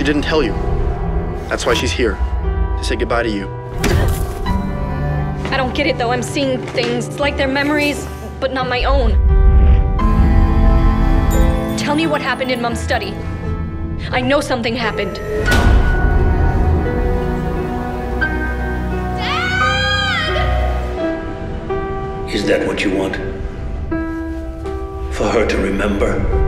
She didn't tell you. That's why she's here. To say goodbye to you. I don't get it though. I'm seeing things it's like their memories, but not my own. Tell me what happened in Mom's study. I know something happened. Dad! Is that what you want? For her to remember?